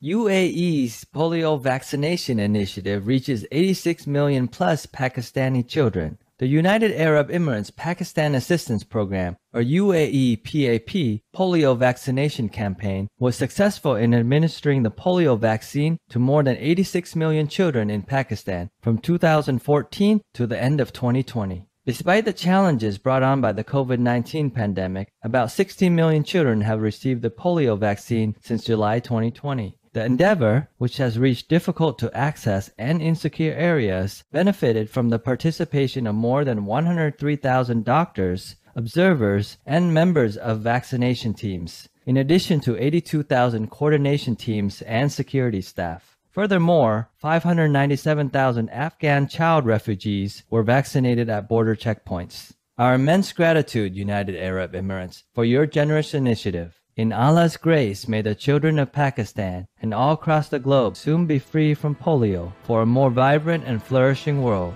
UAE's polio vaccination initiative reaches 86 million plus Pakistani children. The United Arab Emirates Pakistan Assistance Program, or UAE PAP, polio vaccination campaign was successful in administering the polio vaccine to more than 86 million children in Pakistan from 2014 to the end of 2020. Despite the challenges brought on by the COVID-19 pandemic, about 16 million children have received the polio vaccine since July 2020. The endeavor, which has reached difficult to access and insecure areas, benefited from the participation of more than 103,000 doctors, observers, and members of vaccination teams, in addition to 82,000 coordination teams and security staff. Furthermore, 597,000 Afghan child refugees were vaccinated at border checkpoints. Our immense gratitude, United Arab Emirates, for your generous initiative. In Allah's grace, may the children of Pakistan and all across the globe soon be free from polio for a more vibrant and flourishing world.